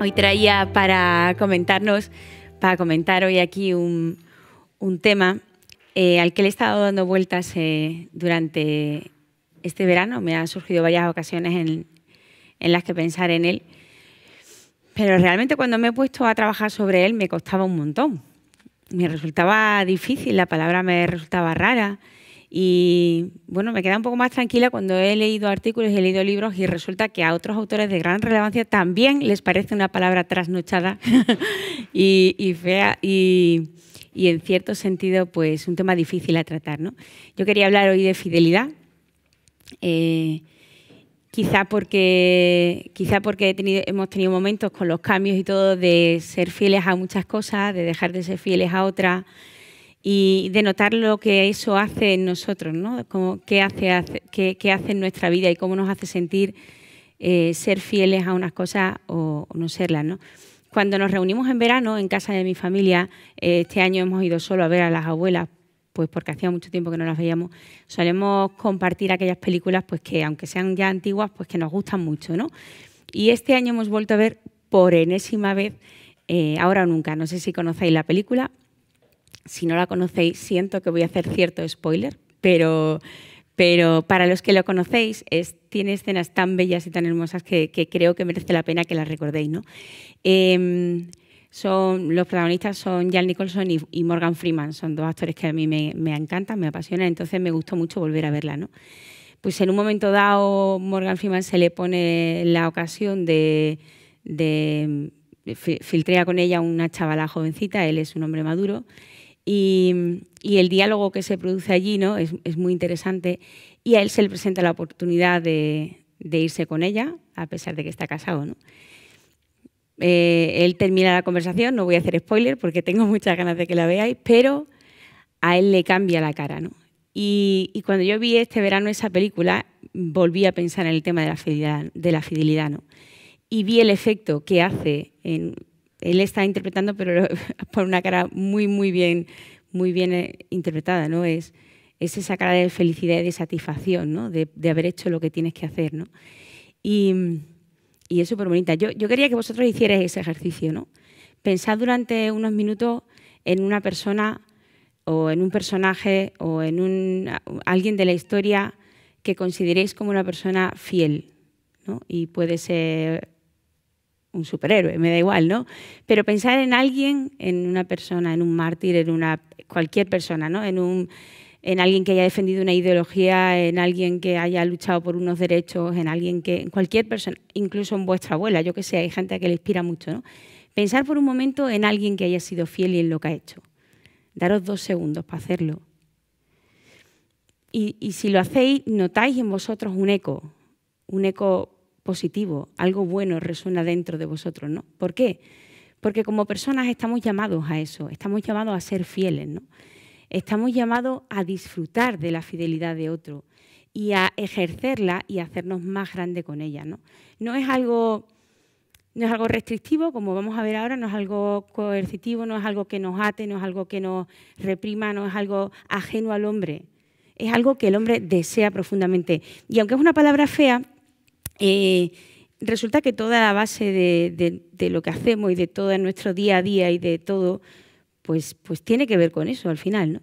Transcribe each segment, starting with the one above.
Hoy traía para comentarnos, para comentar hoy aquí un, tema eh, al que le he estado dando vueltas eh, durante este verano. Me han surgido varias ocasiones en, en las que pensar en él. Pero realmente cuando me he puesto a trabajar sobre él me costaba un montón. Me resultaba difícil, la palabra me resultaba rara. Y bueno, me queda un poco más tranquila cuando he leído artículos y he leído libros y resulta que a otros autores de gran relevancia también les parece una palabra trasnochada y, fea y, en cierto sentido pues un tema difícil a tratar. ¿no? Yo quería hablar hoy de fidelidad. Eh, quizá porque, quizá porque hemos tenido momentos con los cambios y todo de ser fieles a muchas cosas, de dejar de ser fieles a otras y de notar lo que eso hace en nosotros, ¿no? qué, hace, qué, hace en nuestra vida y cómo nos hace sentir eh, ser fieles a unas cosas o, no serlas. ¿no? Cuando nos reunimos en verano en casa de mi familia, eh, este año hemos ido solo a ver a las abuelas, pues porque hacía mucho tiempo que no las veíamos, solemos compartir aquellas películas pues que, aunque sean ya antiguas, pues que nos gustan mucho. ¿no? Y este año hemos vuelto a ver por enésima vez eh, Ahora o Nunca. No sé si conocéis la película si no la conocéis, siento que voy a hacer cierto spoiler, pero, pero para los que lo conocéis, es, tiene escenas tan bellas y tan hermosas que, creo que merece la pena que las recordéis. ¿no? Em, son, los protagonistas son Jan Nicholson y, Morgan Freeman, son dos actores que a mí me, encantan, me apasionan, entonces me gustó mucho volver a verla. ¿no? Pues en un momento dado, Morgan Freeman se le pone la ocasión de, de filtrar con ella una chavala jovencita, él es un hombre maduro, y, el diálogo que se produce allí ¿no? es, muy interesante y a él se le presenta la oportunidad de, irse con ella, a pesar de que está casado. ¿no? Eh, él termina la conversación, no voy a hacer spoiler porque tengo muchas ganas de que la veáis, pero a él le cambia la cara. ¿no? Y, cuando yo vi este verano esa película, volví a pensar en el tema de la fidelidad, de la fidelidad ¿no? y vi el efecto que hace en, él está interpretando, pero por una cara muy, muy bien, muy bien eh, interpretada, ¿no? Es, es esa cara de felicidad y de satisfacción, ¿no? De, haber hecho lo que tienes que hacer, ¿no? Y, y es súper bonita. Yo, yo quería que vosotros hicierais ese ejercicio, ¿no? Pensad durante unos minutos en una persona o en un personaje o en un, alguien de la historia que consideréis como una persona fiel, ¿no? Y puede ser un superhéroe, me da igual, ¿no? Pero pensar en alguien, en una persona, en un mártir, en una cualquier persona, ¿no? En un en alguien que haya defendido una ideología, en alguien que haya luchado por unos derechos, en alguien que en cualquier persona, incluso en vuestra abuela, yo que sé, hay gente que le inspira mucho, ¿no? Pensar por un momento en alguien que haya sido fiel y en lo que ha hecho. Daros dos segundos para hacerlo. Y si lo hacéis, notáis en vosotros un eco, un eco positivo, algo bueno resuena dentro de vosotros, ¿no? ¿Por qué? Porque como personas estamos llamados a eso, estamos llamados a ser fieles, ¿no? Estamos llamados a disfrutar de la fidelidad de otro y a ejercerla y hacernos más grande con ella, ¿no? No es algo no es algo restrictivo, como vamos a ver ahora, no es algo coercitivo, no es algo que nos ate, no es algo que nos reprima, no es algo ajeno al hombre. Es algo que el hombre desea profundamente. Y aunque es una palabra fea, eh, resulta que toda la base de, lo que hacemos y de todo nuestro día a día y de todo, pues, pues tiene que ver con eso al final. ¿no?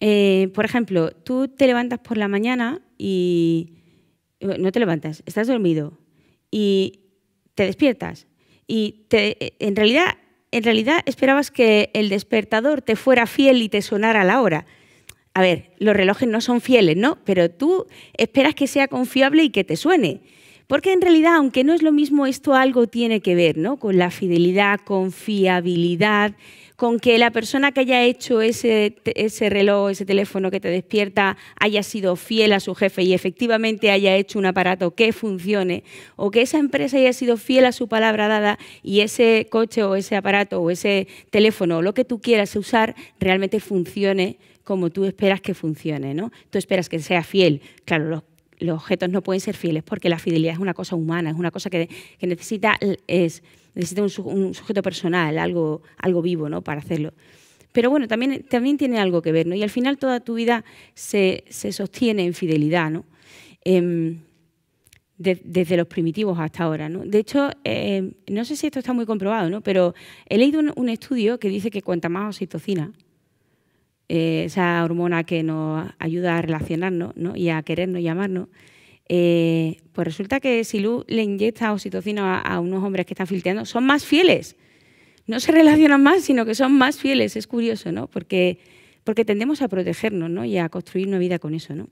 Eh, por ejemplo, tú te levantas por la mañana y no te levantas, estás dormido y te despiertas y en, realidad, en realidad esperabas que el despertador te fuera fiel y te sonara la hora. A ver, los relojes no son fieles, ¿no? Pero tú esperas que sea confiable y que te suene. Porque en realidad, aunque no es lo mismo, esto algo tiene que ver, ¿no? Con la fidelidad, confiabilidad, con que la persona que haya hecho ese, ese reloj, ese teléfono que te despierta, haya sido fiel a su jefe y efectivamente haya hecho un aparato que funcione, o que esa empresa haya sido fiel a su palabra dada y ese coche o ese aparato o ese teléfono o lo que tú quieras usar realmente funcione como tú esperas que funcione, ¿no? Tú esperas que sea fiel. Claro, los, objetos no pueden ser fieles porque la fidelidad es una cosa humana, es una cosa que, necesita, es, necesita un, sujeto personal, algo, algo vivo, ¿no? Para hacerlo. Pero bueno, también, también tiene algo que ver, ¿no? Y al final toda tu vida se, sostiene en fidelidad, ¿no? Em, desde los primitivos hasta ahora. ¿no? De hecho, eh, no sé si esto está muy comprobado, ¿no? pero he leído un, estudio que dice que cuanta más oxitocina, eh, esa hormona que nos ayuda a relacionarnos y a querernos y amarnos, eh, pues resulta que si Lu le inyecta oxitocina a, unos hombres que están filteando, son más fieles. No se relacionan más, sino que son más fieles. Es curioso, ¿no? Porque, porque tendemos a protegernos ¿no? y a construir una vida con eso. ¿no?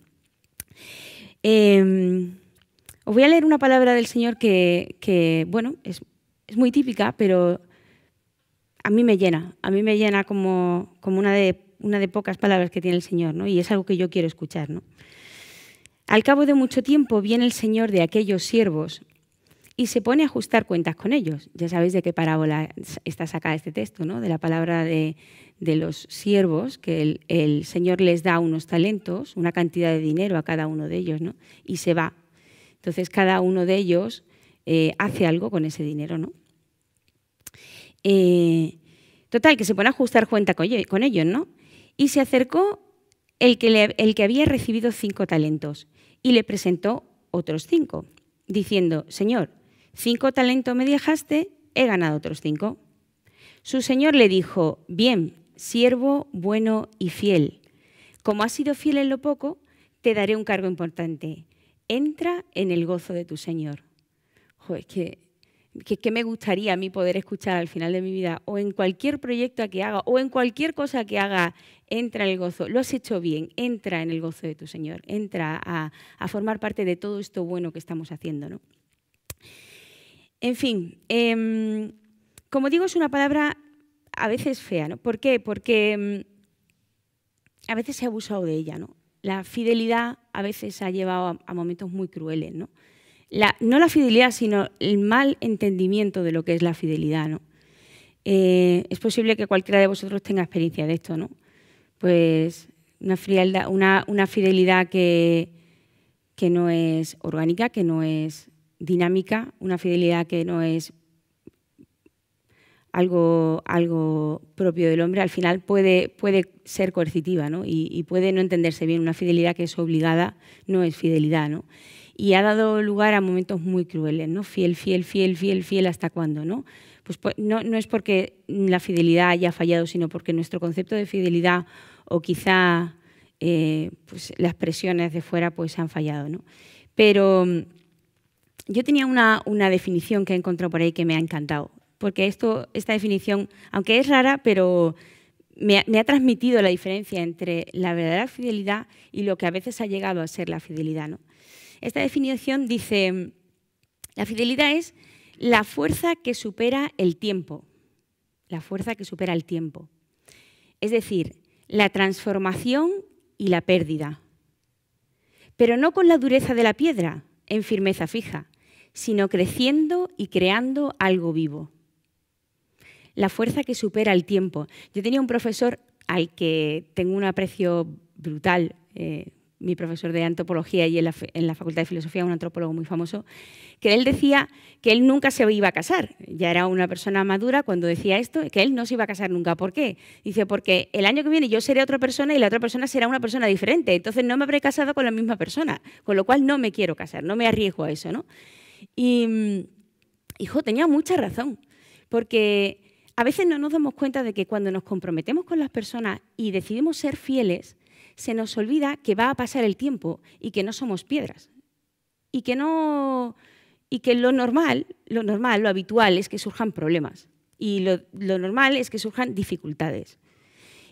Em, os voy a leer una palabra del Señor que, bueno, es, muy típica, pero a mí me llena, a mí me llena como, como una, de, una de pocas palabras que tiene el Señor, ¿no? Y es algo que yo quiero escuchar, ¿no? Al cabo de mucho tiempo viene el Señor de aquellos siervos y se pone a ajustar cuentas con ellos. Ya sabéis de qué parábola está sacada este texto, ¿no? De la palabra de, los siervos, que el, el, Señor les da unos talentos, una cantidad de dinero a cada uno de ellos, ¿no? Y se va entonces cada uno de ellos eh, hace algo con ese dinero, ¿no? Eh, total, que se pone a ajustar cuenta con ellos, ¿no? Y se acercó el que, el que había recibido cinco talentos y le presentó otros cinco, diciendo, Señor, cinco talentos me dejaste, he ganado otros cinco. Su señor le dijo, bien, siervo bueno y fiel, como has sido fiel en lo poco, te daré un cargo importante entra en el gozo de tu Señor. Joder, que, que, me gustaría a mí poder escuchar al final de mi vida, o en cualquier proyecto que haga, o en cualquier cosa que haga, entra en el gozo. Lo has hecho bien, entra en el gozo de tu Señor, entra a, formar parte de todo esto bueno que estamos haciendo. ¿no? En fin, em, como digo, es una palabra a veces fea. ¿no? ¿Por qué? Porque em, a veces se ha abusado de ella. ¿no? la fidelidad a veces ha llevado a, momentos muy crueles. ¿no? No la fidelidad, sino el mal entendimiento de lo que es la fidelidad. ¿no? Eh, es posible que cualquiera de vosotros tenga experiencia de esto. ¿no? Pues una fidelidad, una, fidelidad que, que no es orgánica, que no es dinámica, una fidelidad que no es algo, algo propio del hombre, al final puede, puede ser coercitiva ¿no? y, puede no entenderse bien. Una fidelidad que es obligada no es fidelidad. ¿no? Y ha dado lugar a momentos muy crueles, ¿no? Fiel, fiel, fiel, fiel, fiel, ¿hasta cuándo? ¿no? Pues, pues no, es porque la fidelidad haya fallado, sino porque nuestro concepto de fidelidad o quizá eh, pues las presiones de fuera pues han fallado. ¿no? Pero mm, yo tenía una, una definición que he encontrado por ahí que me ha encantado porque esto, esta definición, aunque es rara, pero me ha, transmitido la diferencia entre la verdadera fidelidad y lo que a veces ha llegado a ser la fidelidad. ¿no? Esta definición dice, la fidelidad es la fuerza que supera el tiempo, la fuerza que supera el tiempo. Es decir, la transformación y la pérdida. Pero no con la dureza de la piedra, en firmeza fija, sino creciendo y creando algo vivo la fuerza que supera el tiempo. Yo tenía un profesor al que tengo un aprecio brutal, eh, mi profesor de antropología y en la, Facultad de Filosofía, un antropólogo muy famoso, que él decía que él nunca se iba a casar. Ya era una persona madura cuando decía esto, que él no se iba a casar nunca. ¿Por qué? Dice, porque el año que viene yo seré otra persona y la otra persona será una persona diferente. Entonces no me habré casado con la misma persona, con lo cual no me quiero casar, no me arriesgo a eso. ¿no? Y, mm, hijo, tenía mucha razón, porque a veces no nos damos cuenta de que cuando nos comprometemos con las personas y decidimos ser fieles, se nos olvida que va a pasar el tiempo y que no somos piedras. Y que no y que lo normal, lo normal, lo habitual es que surjan problemas y lo, normal es que surjan dificultades.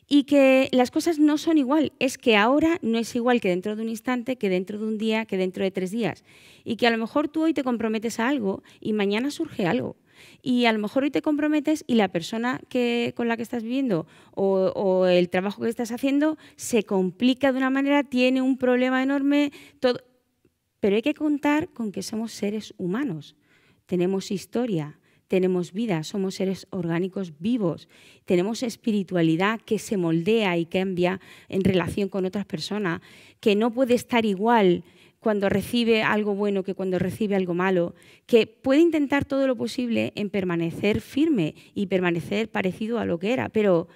Y que las cosas no son igual, es que ahora no es igual que dentro de un instante, que dentro de un día, que dentro de tres días. Y que a lo mejor tú hoy te comprometes a algo y mañana surge algo y a lo mejor hoy te comprometes y la persona que, con la que estás viviendo o, el trabajo que estás haciendo se complica de una manera, tiene un problema enorme, todo. pero hay que contar con que somos seres humanos, tenemos historia, tenemos vida, somos seres orgánicos vivos, tenemos espiritualidad que se moldea y cambia en relación con otras personas, que no puede estar igual cuando recibe algo bueno que cuando recibe algo malo, que puede intentar todo lo posible en permanecer firme y permanecer parecido a lo que era, pero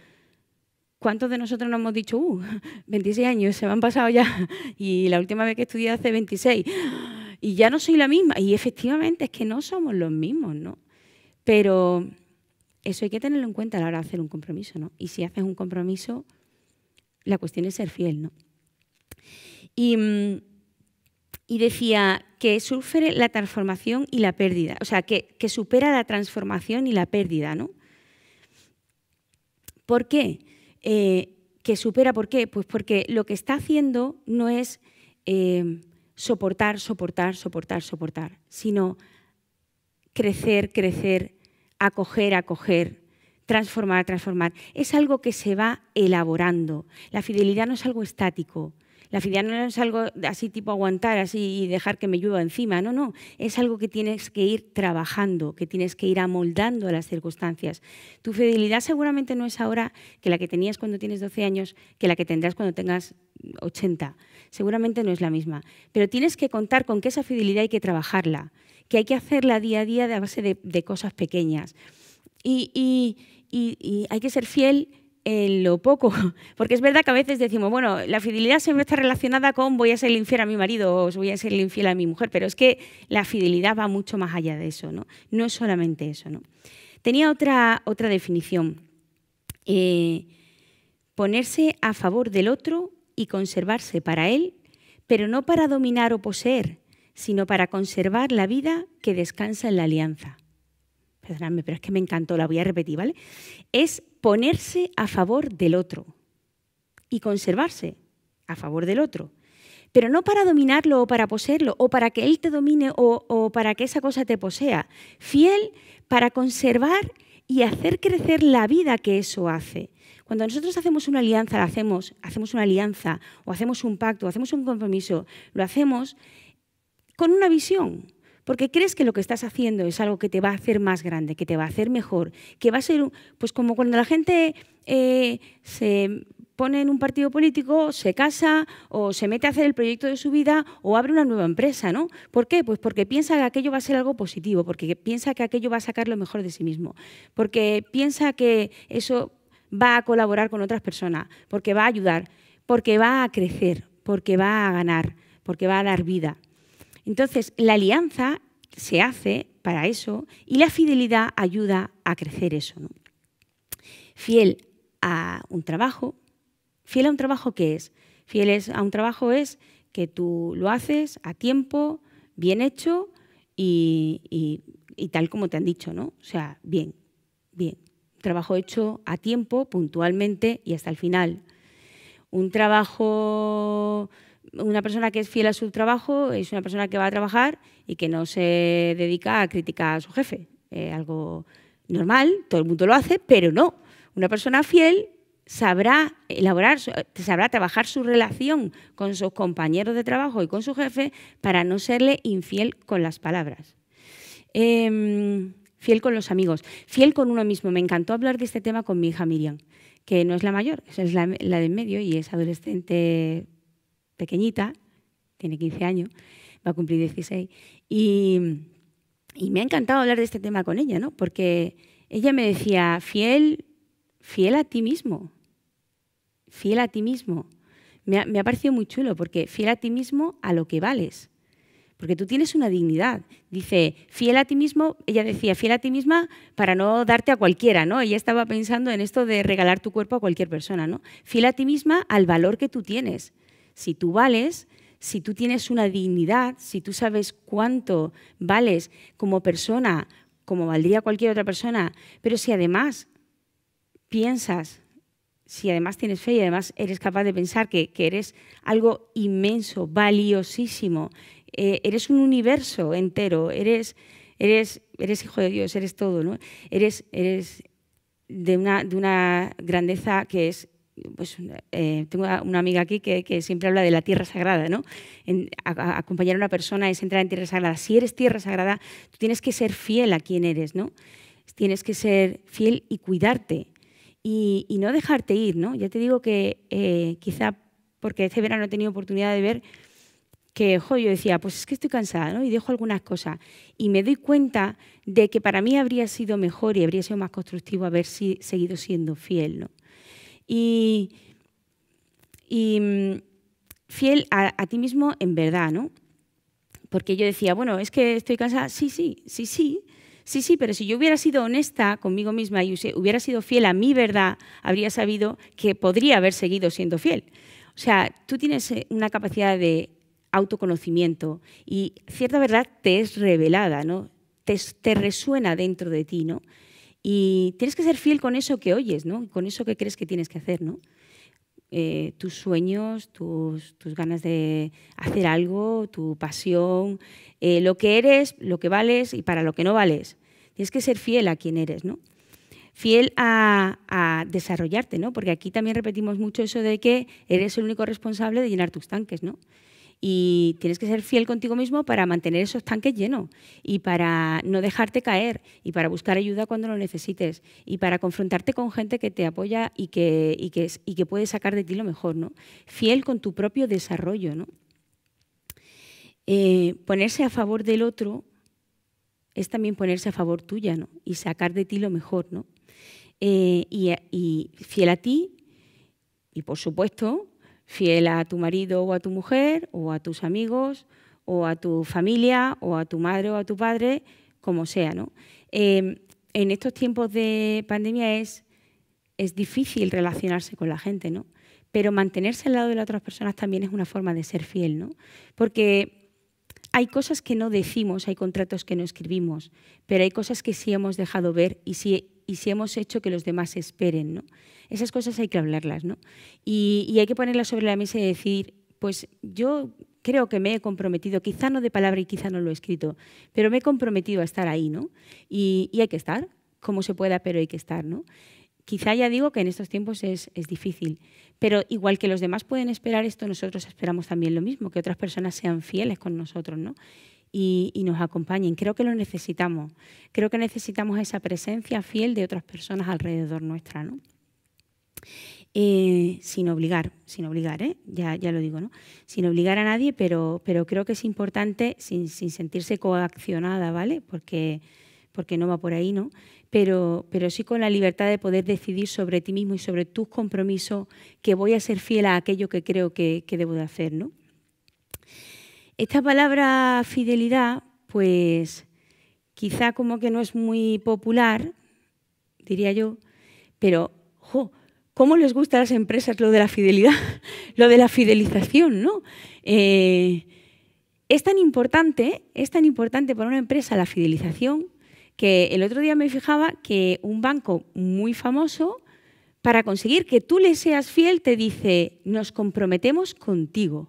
¿cuántos de nosotros nos hemos dicho, uh, 26 años, se me han pasado ya, y la última vez que estudié hace 26, y ya no soy la misma. Y efectivamente es que no somos los mismos, ¿no? Pero eso hay que tenerlo en cuenta a la hora de hacer un compromiso, ¿no? Y si haces un compromiso, la cuestión es ser fiel, ¿no? Y, mm, decía que sufre la transformación y la pérdida, o sea, que, supera la transformación y la pérdida, ¿no? ¿Por qué? Eh, que supera, ¿por qué? Pues porque lo que está haciendo no es eh, soportar, soportar, soportar, soportar, sino crecer, crecer, acoger, acoger, transformar, transformar. Es algo que se va elaborando. La fidelidad no es algo estático. La fidelidad no es algo así tipo aguantar así y dejar que me llueva encima. No, no. Es algo que tienes que ir trabajando, que tienes que ir amoldando a las circunstancias. Tu fidelidad seguramente no es ahora que la que tenías cuando tienes 12 años, que la que tendrás cuando tengas 80. Seguramente no es la misma. Pero tienes que contar con que esa fidelidad hay que trabajarla que hay que hacerla día a día a base de, cosas pequeñas. Y, hay que ser fiel en lo poco, porque es verdad que a veces decimos, bueno, la fidelidad siempre está relacionada con voy a ser infiel a mi marido o voy a ser infiel a mi mujer, pero es que la fidelidad va mucho más allá de eso, ¿no? No es solamente eso, ¿no? Tenía otra, otra definición, eh, ponerse a favor del otro y conservarse para él, pero no para dominar o poseer, sino para conservar la vida que descansa en la alianza. Pero es que me encantó, la voy a repetir, ¿vale? Es ponerse a favor del otro y conservarse a favor del otro. Pero no para dominarlo o para poseerlo, o para que él te domine o, o para que esa cosa te posea. Fiel para conservar y hacer crecer la vida que eso hace. Cuando nosotros hacemos una alianza, hacemos, hacemos una alianza o hacemos un pacto, o hacemos un compromiso, lo hacemos con una visión, porque crees que lo que estás haciendo es algo que te va a hacer más grande, que te va a hacer mejor, que va a ser, pues como cuando la gente eh, se pone en un partido político, se casa o se mete a hacer el proyecto de su vida o abre una nueva empresa, ¿no? ¿Por qué? Pues porque piensa que aquello va a ser algo positivo, porque piensa que aquello va a sacar lo mejor de sí mismo, porque piensa que eso va a colaborar con otras personas, porque va a ayudar, porque va a crecer, porque va a ganar, porque va a dar vida. Entonces, la alianza se hace para eso y la fidelidad ayuda a crecer eso. Fiel a un trabajo, fiel a un trabajo ¿qué es? Fiel a un trabajo es que tú lo haces a tiempo, bien hecho y, tal como te han dicho, ¿no? O sea, bien, bien. trabajo hecho a tiempo, puntualmente y hasta el final. Un trabajo una persona que es fiel a su trabajo es una persona que va a trabajar y que no se dedica a criticar a su jefe. algo normal, todo el mundo lo hace, pero no. Una persona fiel sabrá elaborar, sabrá trabajar su relación con sus compañeros de trabajo y con su jefe para no serle infiel con las palabras. Em, fiel con los amigos, fiel con uno mismo. Me encantó hablar de este tema con mi hija Miriam, que no es la mayor, es la, la de en medio y es adolescente pequeñita, tiene 15 años, va a cumplir 16, y, me ha encantado hablar de este tema con ella, ¿no? porque ella me decía, fiel, fiel a ti mismo, fiel a ti mismo. Me ha, me ha parecido muy chulo, porque fiel a ti mismo a lo que vales porque tú tienes una dignidad. Dice, fiel a ti mismo, ella decía, fiel a ti misma para no darte a cualquiera, ¿no? Ella estaba pensando en esto de regalar tu cuerpo a cualquier persona, ¿no? Fiel a ti misma al valor que tú tienes si tú vales, si tú tienes una dignidad, si tú sabes cuánto vales como persona, como valdría cualquier otra persona, pero si además piensas, si además tienes fe y además eres capaz de pensar que, eres algo inmenso, valiosísimo, eh, eres un universo entero, eres, eres, eres hijo de Dios, eres todo, ¿no? Eres, eres de, una, de una grandeza que es pues, eh, tengo una amiga aquí que, siempre habla de la tierra sagrada, ¿no? acompañar a una persona es entrar en tierra sagrada. Si eres tierra sagrada, tú tienes que ser fiel a quien eres, ¿no? Tienes que ser fiel y cuidarte y, no dejarte ir, ¿no? Ya te digo que eh, quizá porque este verano he tenido oportunidad de ver que jo, yo decía, pues es que estoy cansada, ¿no? Y dejo algunas cosas. Y me doy cuenta de que para mí habría sido mejor y habría sido más constructivo haber seguido siendo fiel, ¿no? Y, mm, fiel a, ti mismo en verdad, ¿no? porque yo decía, bueno, es que estoy cansada, sí, sí, sí, sí, sí, sí, pero si yo hubiera sido honesta conmigo misma y hubiera sido fiel a mi verdad, habría sabido que podría haber seguido siendo fiel. O sea, tú tienes eh, una capacidad de autoconocimiento y cierta verdad te es revelada, ¿no? Te, te resuena dentro de ti, ¿no? Y tienes que ser fiel con eso que oyes, ¿no? Con eso que crees que tienes que hacer, ¿no? Eh, tus sueños, tus, ganas de hacer algo, tu pasión, eh, lo que eres, lo que vales y para lo que no vales. Tienes que ser fiel a quien eres, ¿no? Fiel a, a, desarrollarte, ¿no? Porque aquí también repetimos mucho eso de que eres el único responsable de llenar tus tanques, ¿no? Y tienes que ser fiel contigo mismo para mantener esos tanques llenos y para no dejarte caer y para buscar ayuda cuando lo necesites y para confrontarte con gente que te apoya y que, y que, puede sacar de ti lo mejor. ¿no? Fiel con tu propio desarrollo. ¿no? Eh, ponerse a favor del otro es también ponerse a favor tuya ¿no? y sacar de ti lo mejor. ¿no? Eh, y fiel a ti y, por supuesto, fiel a tu marido o a tu mujer, o a tus amigos, o a tu familia, o a tu madre o a tu padre, como sea. ¿no? Em, en estos tiempos de pandemia es, es difícil relacionarse con la gente, ¿no? pero mantenerse al lado de las otras personas también es una forma de ser fiel, ¿no? porque hay cosas que no decimos, hay contratos que no escribimos, pero hay cosas que sí hemos dejado ver y sí, y sí hemos hecho que los demás esperen. ¿no? Esas cosas hay que hablarlas, ¿no? Y, hay que ponerlas sobre la mesa y decir, pues yo creo que me he comprometido, quizá no de palabra y quizá no lo he escrito, pero me he comprometido a estar ahí, ¿no? Y, hay que estar, como se pueda, pero hay que estar, ¿no? Quizá ya digo que en estos tiempos es, es, difícil, pero igual que los demás pueden esperar esto, nosotros esperamos también lo mismo, que otras personas sean fieles con nosotros, ¿no? Y, y, nos acompañen. Creo que lo necesitamos. Creo que necesitamos esa presencia fiel de otras personas alrededor nuestra, ¿no? Eh, sin obligar, sin obligar, ¿eh? ya, ya lo digo, ¿no? sin obligar a nadie, pero, pero creo que es importante, sin, sin sentirse coaccionada, ¿vale? Porque, porque no va por ahí, ¿no? Pero, pero sí con la libertad de poder decidir sobre ti mismo y sobre tus compromisos, que voy a ser fiel a aquello que creo que, que debo de hacer, ¿no? Esta palabra fidelidad, pues quizá como que no es muy popular, diría yo, pero jo, ¿Cómo les gusta a las empresas lo de la fidelidad, lo de la fidelización, ¿no? Eh, es tan importante, es tan importante para una empresa la fidelización que el otro día me fijaba que un banco muy famoso, para conseguir que tú le seas fiel, te dice, nos comprometemos contigo.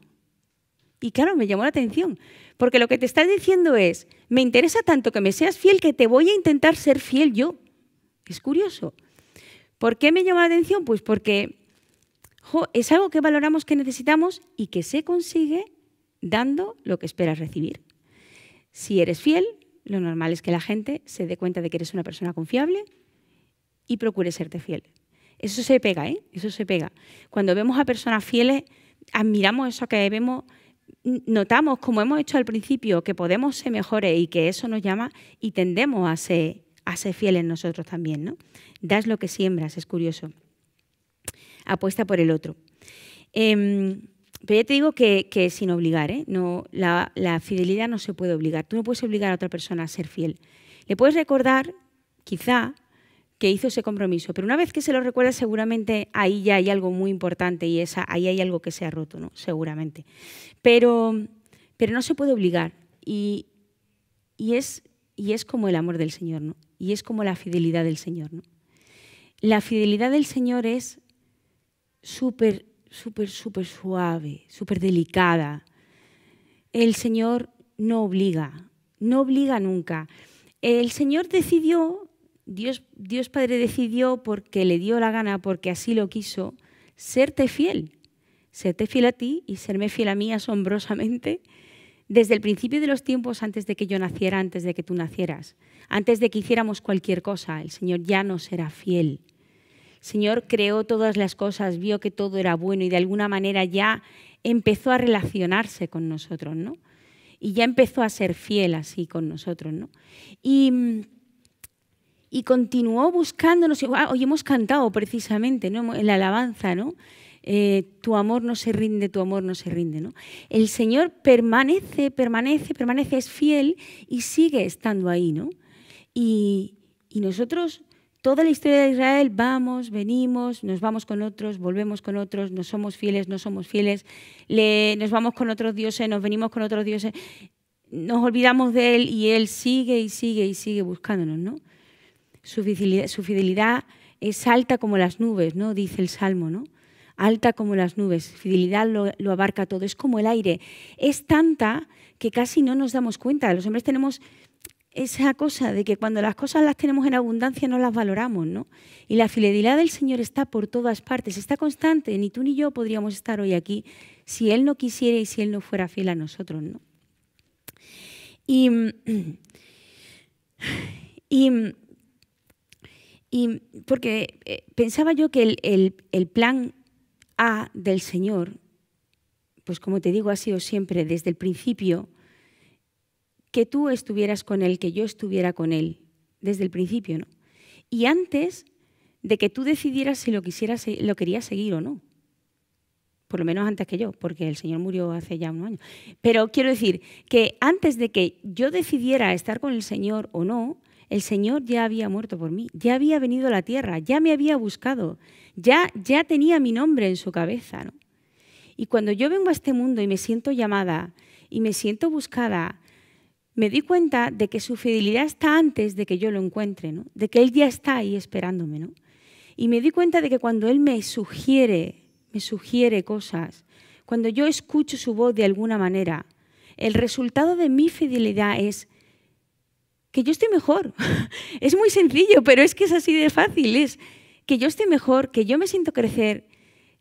Y claro, me llamó la atención, porque lo que te está diciendo es, me interesa tanto que me seas fiel que te voy a intentar ser fiel yo. Es curioso. ¿Por qué me llama la atención? Pues porque es algo que valoramos, que necesitamos y que se consigue dando lo que esperas recibir. Si eres fiel, lo normal es que la gente se dé cuenta de que eres una persona confiable y procure serte fiel. Eso se pega, ¿eh? Eso se pega. Cuando vemos a personas fieles, admiramos eso que vemos, notamos, como hemos hecho al principio, que podemos ser mejores y que eso nos llama y tendemos a ser a ser fieles nosotros también, ¿no? Das lo que siembras, es curioso. Apuesta por el otro. Em, pero ya te digo que, sin obligar, ¿eh? no, la, fidelidad no se puede obligar. Tú no puedes obligar a otra persona a ser fiel. Le puedes recordar, quizá, que hizo ese compromiso, pero una vez que se lo recuerda, seguramente ahí ya hay algo muy importante y esa, ahí hay algo que se ha roto, ¿no? Seguramente. Pero, pero no se puede obligar. Y, y, es, y es como el amor del Señor, ¿no? y es como la fidelidad del Señor. ¿no? La fidelidad del Señor es súper, súper, súper suave, súper delicada. El Señor no obliga, no obliga nunca. El Señor decidió, Dios, Dios Padre decidió porque le dio la gana, porque así lo quiso, serte fiel. Serte fiel a ti y serme fiel a mí asombrosamente desde el principio de los tiempos, antes de que yo naciera, antes de que tú nacieras, antes de que hiciéramos cualquier cosa, el Señor ya nos era fiel. El Señor creó todas las cosas, vio que todo era bueno y de alguna manera ya empezó a relacionarse con nosotros, ¿no? Y ya empezó a ser fiel así con nosotros, ¿no? Y, y continuó buscándonos. Hoy hemos cantado precisamente ¿no? en la alabanza, ¿no? eh, tu amor no se rinde, tu amor no se rinde. ¿no? El Señor permanece, permanece, permanece, es fiel y sigue estando ahí. ¿no? Y, nosotros, toda la historia de Israel, vamos, venimos, nos vamos con otros, volvemos con otros, no somos fieles, no somos fieles, nos vamos con otros dioses, nos venimos con otros dioses, nos olvidamos de Él y Él sigue y sigue y sigue buscándonos. ¿no? Su fidelidad, es alta como las nubes, ¿no? dice el Salmo. ¿no? alta como las nubes, fidelidad lo, abarca todo, es como el aire, es tanta que casi no nos damos cuenta. Los hombres tenemos esa cosa de que cuando las cosas las tenemos en abundancia no las valoramos, ¿no? Y la fidelidad del Señor está por todas partes, está constante, ni tú ni yo podríamos estar hoy aquí si Él no quisiera y si Él no fuera fiel a nosotros, ¿no? Y, y, porque eh, pensaba yo que el, el plan a del Señor, pues como te digo, ha sido siempre desde el principio que tú estuvieras con Él, que yo estuviera con Él, desde el principio, ¿no? Y antes de que tú decidieras si lo, quisieras, lo querías seguir o no. Por lo menos antes que yo, porque el Señor murió hace ya unos años. Pero quiero decir que antes de que yo decidiera estar con el Señor o no, el Señor ya había muerto por mí, ya había venido a la tierra, ya me había buscado, ya, ya tenía mi nombre en su cabeza. ¿no? Y cuando yo vengo a este mundo y me siento llamada y me siento buscada, me di cuenta de que su fidelidad está antes de que yo lo encuentre, ¿no? de que Él ya está ahí esperándome. ¿no? Y me di cuenta de que cuando Él me sugiere, me sugiere cosas, cuando yo escucho su voz de alguna manera, el resultado de mi fidelidad es que yo estoy mejor. es muy sencillo, pero es que es así de fácil. Es que yo estoy mejor, que yo me siento crecer,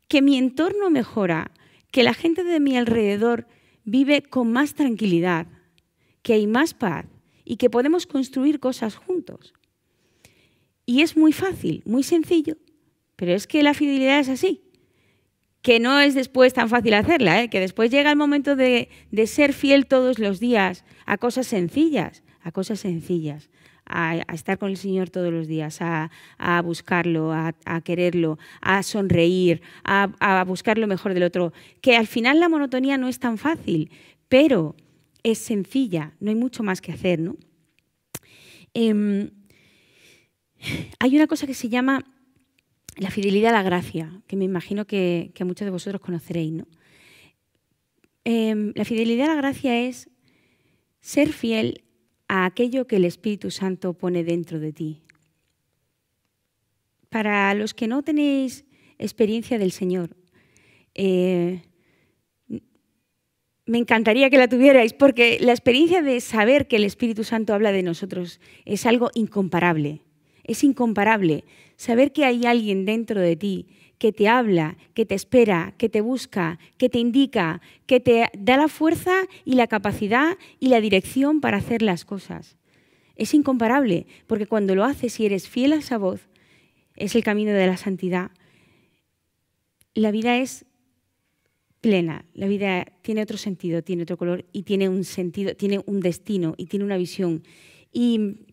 que mi entorno mejora, que la gente de mi alrededor vive con más tranquilidad, que hay más paz y que podemos construir cosas juntos. Y es muy fácil, muy sencillo, pero es que la fidelidad es así, que no es después tan fácil hacerla, ¿eh? que después llega el momento de, de ser fiel todos los días a cosas sencillas, cosas sencillas, a, estar con el Señor todos los días, a, buscarlo, a, quererlo, a sonreír, a, buscar lo mejor del otro. Que al final la monotonía no es tan fácil, pero es sencilla, no hay mucho más que hacer. ¿no? Em, hay una cosa que se llama la fidelidad a la gracia, que me imagino que, muchos de vosotros conoceréis. ¿no? Em, la fidelidad a la gracia es ser fiel a aquello que el Espíritu Santo pone dentro de ti. Para los que no tenéis experiencia del Señor, eh, me encantaría que la tuvierais porque la experiencia de saber que el Espíritu Santo habla de nosotros es algo incomparable. Es incomparable saber que hay alguien dentro de ti que te habla, que te espera, que te busca, que te indica, que te da la fuerza y la capacidad y la dirección para hacer las cosas. Es incomparable, porque cuando lo haces y eres fiel a esa voz, es el camino de la santidad. La vida es plena, la vida tiene otro sentido, tiene otro color y tiene un sentido, tiene un destino y tiene una visión. Y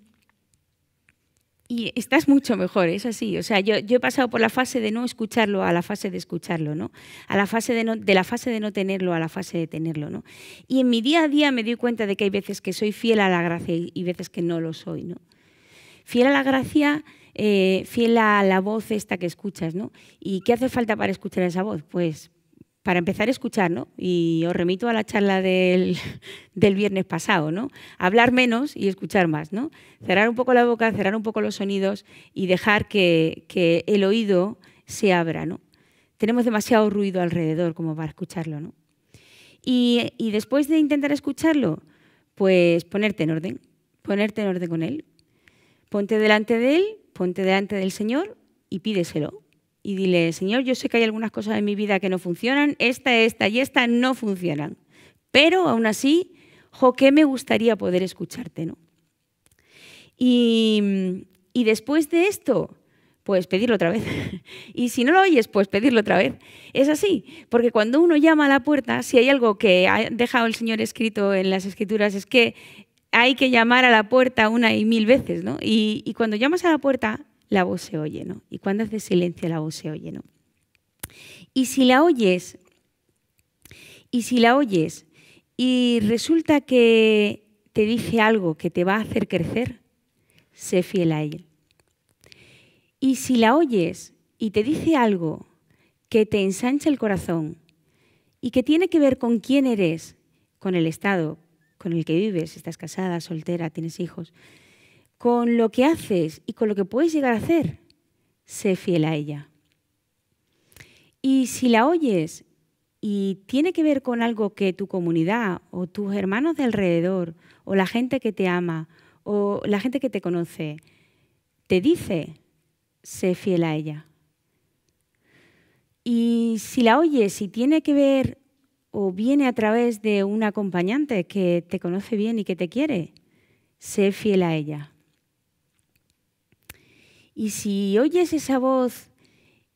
y estás mucho mejor, es así. O sea, yo, he pasado por la fase de no escucharlo a la fase de escucharlo, ¿no? A la fase de, no, de la fase de no tenerlo a la fase de tenerlo, ¿no? Y en mi día a día me doy cuenta de que hay veces que soy fiel a la gracia y, veces que no lo soy, ¿no? Fiel a la gracia, eh, fiel a la voz esta que escuchas, ¿no? ¿Y qué hace falta para escuchar esa voz? Pues para empezar a escuchar, ¿no? Y os remito a la charla del, viernes pasado, ¿no? Hablar menos y escuchar más, ¿no? Cerrar un poco la boca, cerrar un poco los sonidos y dejar que, el oído se abra, ¿no? Tenemos demasiado ruido alrededor como para escucharlo, ¿no? Y, y después de intentar escucharlo, pues ponerte en orden, ponerte en orden con él. Ponte delante de él, ponte delante del Señor y pídeselo y dile, Señor, yo sé que hay algunas cosas en mi vida que no funcionan, esta, esta y esta no funcionan, pero aún así, jo, ¿qué me gustaría poder escucharte? ¿no? Y, y después de esto, pues pedirlo otra vez. y si no lo oyes, pues pedirlo otra vez. Es así, porque cuando uno llama a la puerta, si hay algo que ha dejado el Señor escrito en las Escrituras, es que hay que llamar a la puerta una y mil veces, ¿no? Y, y cuando llamas a la puerta, la voz se oye, ¿no? Y cuando hace silencio, la voz se oye, ¿no? Y si la oyes, y si la oyes y resulta que te dice algo que te va a hacer crecer, sé fiel a ella. Y si la oyes y te dice algo que te ensancha el corazón y que tiene que ver con quién eres, con el estado con el que vives, si estás casada, soltera, tienes hijos, con lo que haces y con lo que puedes llegar a hacer, sé fiel a ella. Y si la oyes y tiene que ver con algo que tu comunidad o tus hermanos de alrededor o la gente que te ama o la gente que te conoce te dice, sé fiel a ella. Y si la oyes y tiene que ver o viene a través de un acompañante que te conoce bien y que te quiere, sé fiel a ella. Y si oyes esa voz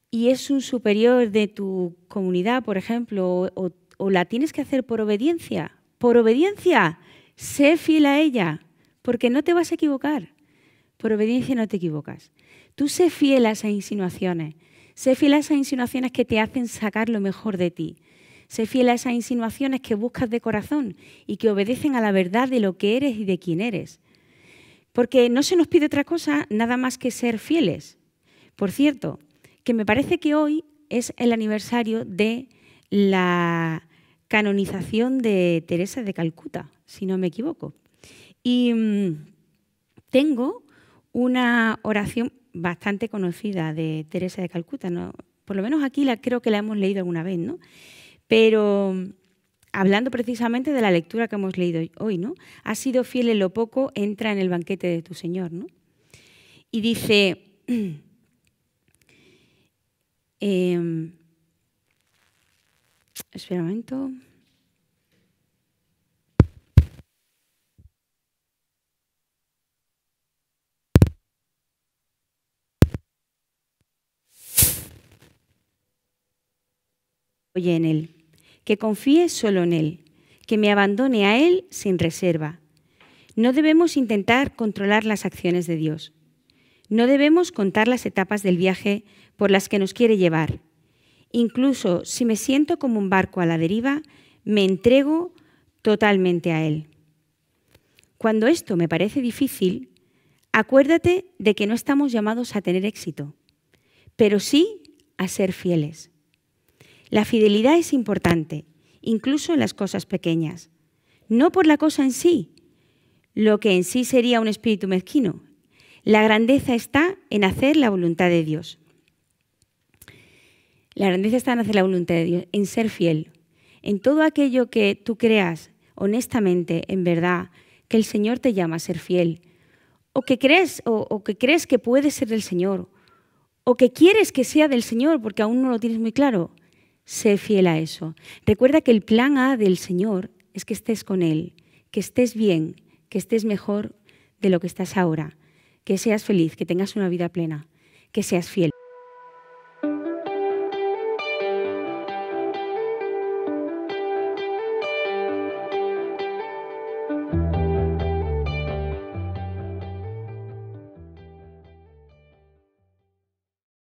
y es un superior de tu comunidad, por ejemplo, o, la tienes que hacer por obediencia, por obediencia, sé fiel a ella, porque no te vas a equivocar. Por obediencia no te equivocas. Tú sé fiel a esas insinuaciones. Sé fiel a esas insinuaciones que te hacen sacar lo mejor de ti. Sé fiel a esas insinuaciones que buscas de corazón y que obedecen a la verdad de lo que eres y de quién eres. Porque no se nos pide otra cosa nada más que ser fieles. Por cierto, que me parece que hoy es el aniversario de la canonización de Teresa de Calcuta, si no me equivoco. Y mm, tengo una oración bastante conocida de Teresa de Calcuta, ¿no? por lo menos aquí la, creo que la hemos leído alguna vez, ¿no? Pero hablando precisamente de la lectura que hemos leído hoy, ¿no? Ha sido fiel en lo poco, entra en el banquete de tu Señor, ¿no? Y dice, Eh, espera un momento. Oye en Él, que confíe solo en Él, que me abandone a Él sin reserva. No debemos intentar controlar las acciones de Dios. No debemos contar las etapas del viaje por las que nos quiere llevar. Incluso si me siento como un barco a la deriva, me entrego totalmente a Él. Cuando esto me parece difícil, acuérdate de que no estamos llamados a tener éxito, pero sí a ser fieles. La fidelidad es importante, incluso en las cosas pequeñas, no por la cosa en sí, lo que en sí sería un espíritu mezquino. La grandeza está en hacer la voluntad de Dios. La grandeza está en hacer la voluntad de Dios, en ser fiel, en todo aquello que tú creas honestamente, en verdad, que el Señor te llama a ser fiel, o que crees, o, que, crees que puede ser del Señor, o que quieres que sea del Señor porque aún no lo tienes muy claro, sé fiel a eso. Recuerda que el plan A del Señor es que estés con Él, que estés bien, que estés mejor de lo que estás ahora, que seas feliz, que tengas una vida plena, que seas fiel.